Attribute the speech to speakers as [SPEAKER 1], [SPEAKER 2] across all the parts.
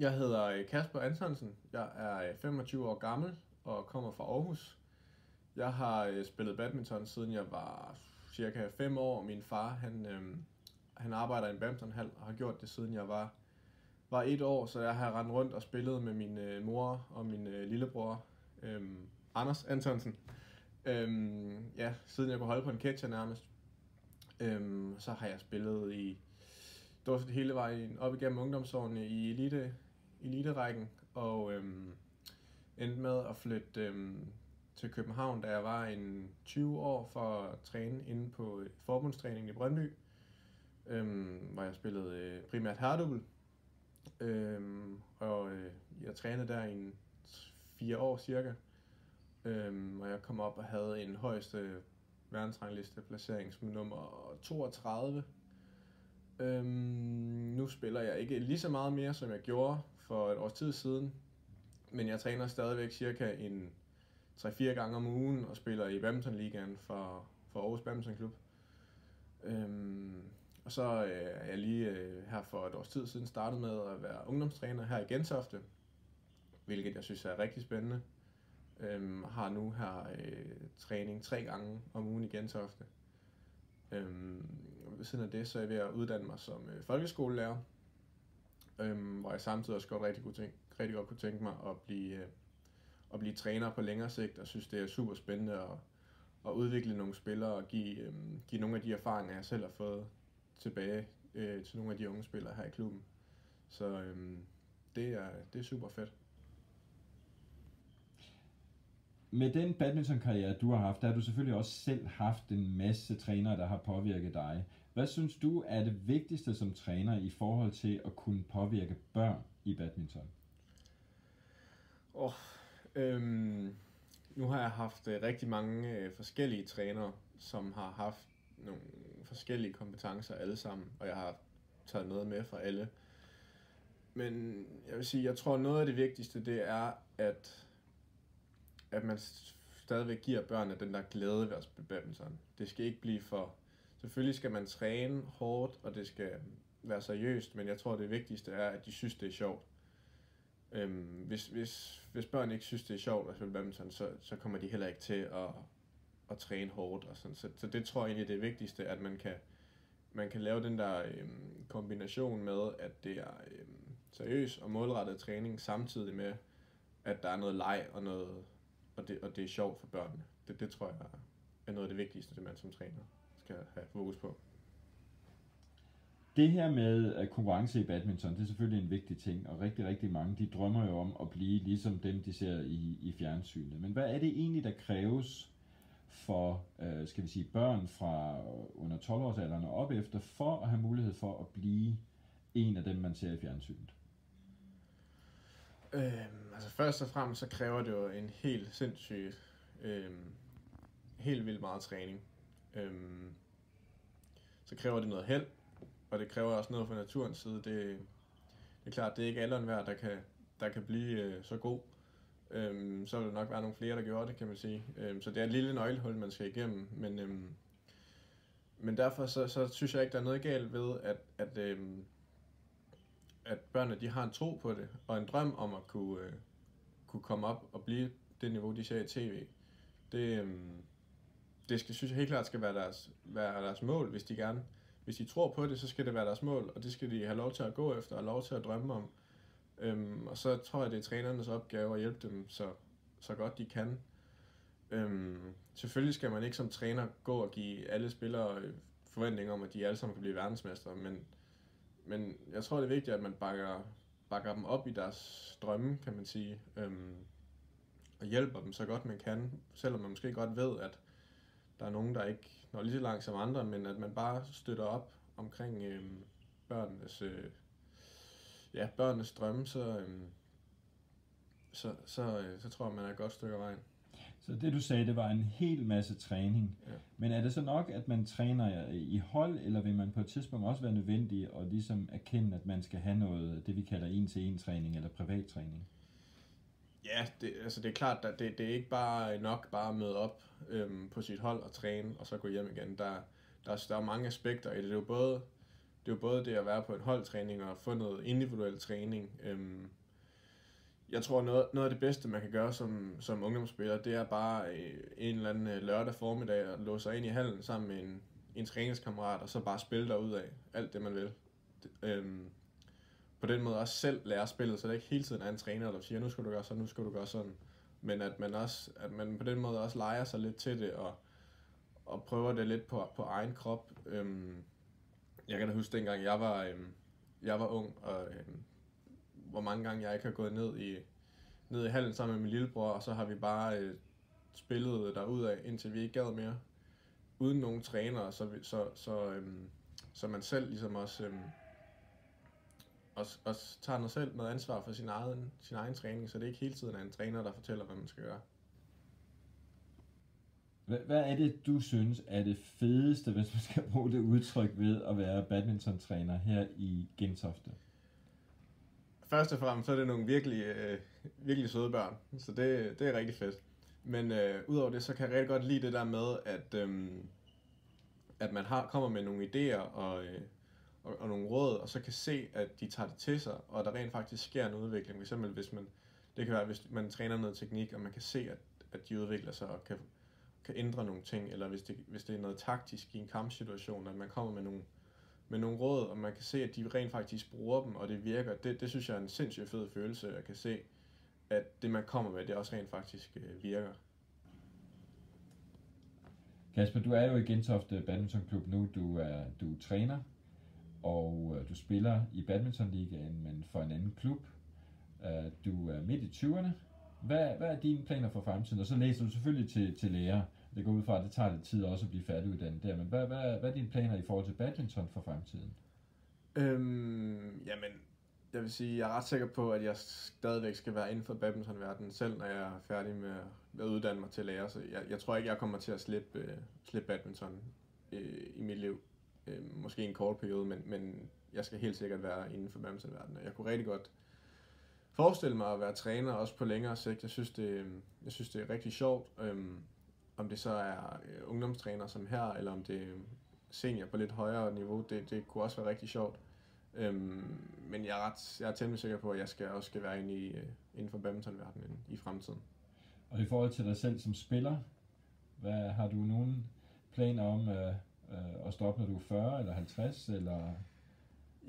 [SPEAKER 1] Jeg hedder øh, Kasper Antonsen. Jeg er øh, 25 år gammel og kommer fra Aarhus. Jeg har øh, spillet badminton siden jeg var cirka 5 år. Min far, han, øh, han arbejder i en badmintonhal og har gjort det siden jeg var, var et år, så jeg har rendt rundt og spillet med min øh, mor og min øh, lillebror, øh, Anders Antonsen. Øh, ja, siden jeg kunne holde på en catcher nærmest. Øh, så har jeg spillet i det var hele vejen op igennem ungdomsårene i elite, eliterækken, og øhm, endte med at flytte øhm, til København, da jeg var en 20 år for at træne inde på øh, forbundstræningen i Brøndby, øhm, hvor jeg spillede øh, primært herredubbel. Øhm, og øh, jeg trænede der i en fire år cirka, øhm, og jeg kom op og havde en højeste verdensrangliste placering som nummer 32 Øhm, nu spiller jeg ikke lige så meget mere, som jeg gjorde for et års tid siden, men jeg træner stadigvæk cirka en 3-4 gange om ugen og spiller i Badminton Ligaen for, for Aarhus Badminton Klub. Øhm, og så øh, er jeg lige øh, her for et års tid siden startet med at være ungdomstræner her i Gentofte, hvilket jeg synes er rigtig spændende. Øhm, har nu her øh, træning tre gange om ugen i Gentofte. Øhm, ved siden af det, så er jeg ved at uddanne mig som øh, folkeskolelærer, øhm, hvor jeg samtidig også godt rigtig, tænke, rigtig godt kunne tænke mig at blive, øh, at blive træner på længere sigt, og synes, det er super spændende at, at udvikle nogle spillere og give, øh, give nogle af de erfaringer, jeg selv har fået tilbage øh, til nogle af de unge spillere her i klubben. Så øh, det, er, det er super fedt.
[SPEAKER 2] Med den badmintonkarriere, du har haft, der har du selvfølgelig også selv haft en masse trænere, der har påvirket dig. Hvad synes du er det vigtigste som træner i forhold til at kunne påvirke børn i badminton?
[SPEAKER 1] Oh, øhm, nu har jeg haft øh, rigtig mange øh, forskellige trænere, som har haft nogle forskellige kompetencer alle sammen, og jeg har taget noget med fra alle. Men jeg vil sige, jeg tror noget af det vigtigste, det er, at at man stadigvæk giver børnene den der glæde ved at spille badminton. Det skal ikke blive for... Selvfølgelig skal man træne hårdt, og det skal være seriøst, men jeg tror, det vigtigste er, at de synes, det er sjovt. Øhm, hvis, hvis, hvis børn ikke synes, det er sjovt at spille badminton, så, så kommer de heller ikke til at, at træne hårdt. Og sådan. Så, så det tror jeg egentlig er det vigtigste, at man kan, man kan lave den der øhm, kombination med, at det er øhm, seriøs og målrettet træning, samtidig med, at der er noget leg og noget, og det, og det er sjovt for børnene. Det, det tror jeg er noget af det vigtigste, det man som træner skal have fokus på.
[SPEAKER 2] Det her med konkurrence i badminton, det er selvfølgelig en vigtig ting, og rigtig, rigtig mange, de drømmer jo om at blive ligesom dem, de ser i, i fjernsynet. Men hvad er det egentlig, der kræves for, øh, skal vi sige, børn fra under 12-årsalderen og op efter, for at have mulighed for at blive en af dem, man ser i fjernsynet?
[SPEAKER 1] Øhm, altså først og fremmest så kræver det jo en helt sindssyg, øhm, helt vildt meget træning. Øhm, så kræver det noget held, og det kræver også noget fra naturens side. Det, det er klart, det er ikke alle enhver, der kan, der kan blive øh, så god. Øhm, så vil der nok være nogle flere, der gjorde det, kan man sige. Øhm, så det er et lille nøglehul, man skal igennem. Men, øhm, men derfor så, så synes jeg ikke, der er noget galt ved, at, at øhm, at børnene de har en tro på det, og en drøm om at kunne, øh, kunne komme op og blive det niveau, de ser i tv. Det, øh, det skal, synes jeg helt klart skal være deres, være deres mål, hvis de gerne hvis de tror på det, så skal det være deres mål, og det skal de have lov til at gå efter, og lov til at drømme om. Øhm, og så tror jeg, det er trænernes opgave at hjælpe dem så, så godt de kan. Øhm, selvfølgelig skal man ikke som træner gå og give alle spillere øh, forventninger om, at de alle sammen kan blive verdensmester, men men jeg tror, det er vigtigt, at man bakker, bakker dem op i deres drømme, kan man sige. Øhm, og hjælper dem så godt man kan, selvom man måske godt ved, at der er nogen, der ikke når lige så langt som andre, men at man bare støtter op omkring øhm, børnenes, øh, ja, børnenes drømme, så, øhm, så, så, øh, så tror jeg, man er et godt stykke af vejen.
[SPEAKER 2] Så det du sagde, det var en hel masse træning. Ja. Men er det så nok, at man træner i hold, eller vil man på et tidspunkt også være nødvendig at ligesom erkende, at man skal have noget, det vi kalder en-til-en træning eller privat træning?
[SPEAKER 1] Ja, det, altså det er klart, at det, det er ikke bare nok bare at møde op øhm, på sit hold og træne, og så gå hjem igen. Der, der, der er mange aspekter i det. Det er jo både det er jo både det at være på en holdtræning og få noget individuel træning. Øhm, jeg tror, noget, noget af det bedste, man kan gøre som, som ungdomsspiller, det er bare øh, en eller anden øh, lørdag formiddag at låse sig ind i hallen sammen med en, en træningskammerat, og så bare spille derud af alt det, man vil. Det, øhm, på den måde også selv lære spillet, så det ikke hele tiden er en træner, der siger, nu skal du gøre sådan, nu skal du gøre sådan. Men at man, også, at man på den måde også leger sig lidt til det, og, og prøver det lidt på, på egen krop. Øhm, jeg kan da huske dengang, jeg var, øhm, jeg var ung, og øhm, hvor mange gange jeg ikke har gået ned i, ned i hallen sammen med min lillebror, og så har vi bare øh, spillet derudad, indtil vi ikke gad mere. Uden nogen træner, så, så, så, øhm, så man selv ligesom også, øhm, også, også tager noget selv noget ansvar for sin egen, sin egen træning, så det er ikke hele tiden er en træner, der fortæller, hvad man skal gøre.
[SPEAKER 2] Hvad, hvad er det, du synes er det fedeste, hvis man skal bruge det udtryk ved at være badmintontræner her i Gentofte?
[SPEAKER 1] Først og fremmest så er det nogle virkelig, øh, virkelig søde børn, så det, det er rigtig fedt. Men øh, udover det, så kan jeg rigtig godt lide det der med, at, øh, at man har, kommer med nogle idéer og, øh, og, og nogle råd, og så kan se, at de tager det til sig, og der rent faktisk sker en udvikling. For eksempel hvis man, det kan være, hvis man træner noget teknik, og man kan se, at, at de udvikler sig og kan, kan ændre nogle ting, eller hvis det, hvis det er noget taktisk i en kampsituation, at man kommer med nogle, med nogle råd, og man kan se, at de rent faktisk bruger dem, og det virker. Det, det synes jeg er en sindssygt fed følelse, at kan se, at det man kommer med, det også rent faktisk øh, virker.
[SPEAKER 2] Kasper, du er jo i Gentofte Badmintonklub nu. Du er, du er træner, og øh, du spiller i badmintonligaen, men for en anden klub. Øh, du er midt i 20'erne. Hvad, hvad er dine planer for fremtiden? Og så læser du selvfølgelig til, til lærer. Det går ud fra, at det tager lidt tid også at blive færdiguddannet der. Men hvad, hvad, hvad er dine planer i forhold til badminton for fremtiden?
[SPEAKER 1] Øhm, jamen, jeg vil sige, jeg er ret sikker på, at jeg stadigvæk skal være inden for badmintonverdenen, selv når jeg er færdig med at uddanne mig til lærer. Så jeg, jeg tror ikke, jeg kommer til at slippe, øh, slippe badminton øh, i mit liv. Øh, måske en kort periode, men, men jeg skal helt sikkert være inden for badmintonverdenen. Jeg kunne rigtig godt forestille mig at være træner også på længere sigt. Jeg synes, det, jeg synes, det er rigtig sjovt. Øhm, om det så er øh, ungdomstræner som her, eller om det er senior på lidt højere niveau, det, det kunne også være rigtig sjovt. Øhm, men jeg er, ret, jeg er temmelig sikker på, at jeg skal også skal være inde i, øh, inden for badmintonverdenen i fremtiden.
[SPEAKER 2] Og i forhold til dig selv som spiller, hvad har du nogen planer om øh, øh, at stoppe, når du er 40 eller 50, eller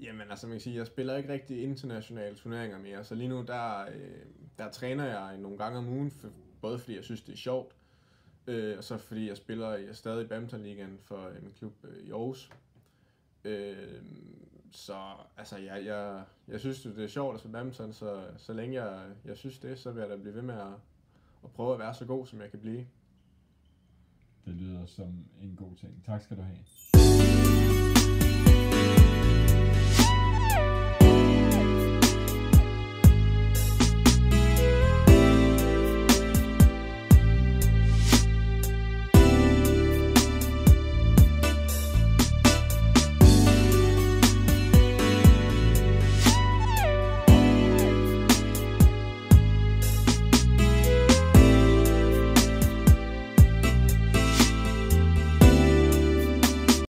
[SPEAKER 1] Jamen altså man kan sige, jeg spiller ikke rigtig internationale turneringer mere, så lige nu der, øh, der træner jeg nogle gange om ugen, for, både fordi jeg synes det er sjovt, øh, og så fordi jeg spiller jeg stadig i badmintonligaen for øh, min klub øh, i Aarhus. Øh, så altså jeg, jeg, jeg synes det er sjovt at spille badminton, så, så længe jeg, jeg synes det, så vil jeg da blive ved med at, at prøve at være så god, som jeg kan blive.
[SPEAKER 2] Det lyder som en god ting. Tak skal du have.